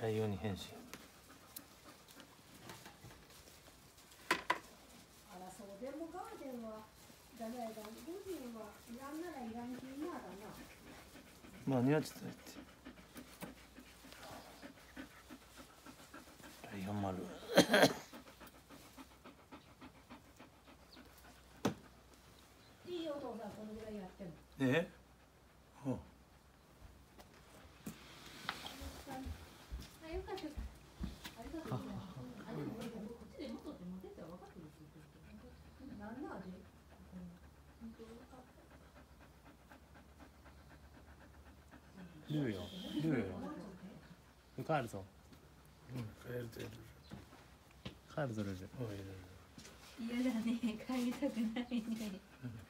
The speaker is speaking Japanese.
ライオンに変身うでもガーデンはダメだはいらんならいらん気になだな。まあ庭ちょっとやって。ライオン丸。いいお父さんこのぐらいやっても。え？ほうあよかったよかったありがとうございますあでも俺こっちで元って持ってったら分かってるし何の味本当よかったルーよ。ルーよ。帰るぞうん。帰るとやる帰るぞルー嫌だね。帰りたくないねうん